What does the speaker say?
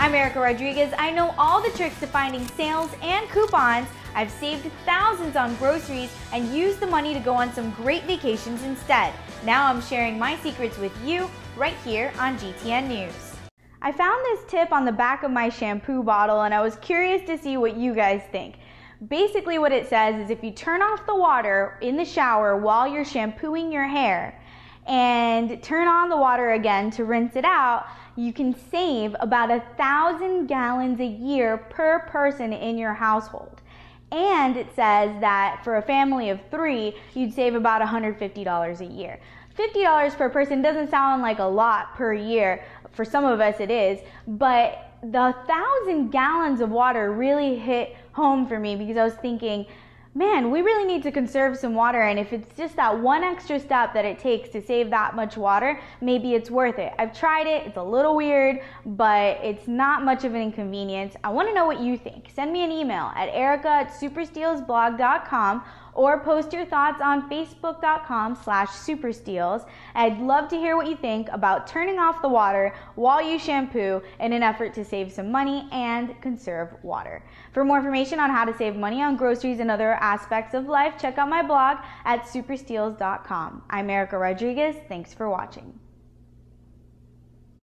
I'm Erica Rodriguez. I know all the tricks to finding sales and coupons. I've saved thousands on groceries and used the money to go on some great vacations instead. Now I'm sharing my secrets with you right here on GTN News. I found this tip on the back of my shampoo bottle and I was curious to see what you guys think. Basically, what it says is if you turn off the water in the shower while you're shampooing your hair and turn on the water again to rinse it out, you can save about a thousand gallons a year per person in your household. And it says that for a family of three, you'd save about $150 a year. $50 per person doesn't sound like a lot per year. For some of us, it is. But the thousand gallons of water really hit home for me because I was thinking, man, we really need to conserve some water. And if it's just that one extra step that it takes to save that much water, maybe it's worth it. I've tried it, it's a little weird, but it's not much of an inconvenience. I want to know what you think. Send me an email at erica at superstealsblog.com or post your thoughts on facebook.com slash supersteals. I'd love to hear what you think about turning off the water while you shampoo in an effort to save some money and conserve water. For more information on how to save money on groceries and other aspects of life, check out my blog at supersteals.com. I'm Erica Rodriguez. Thanks for watching.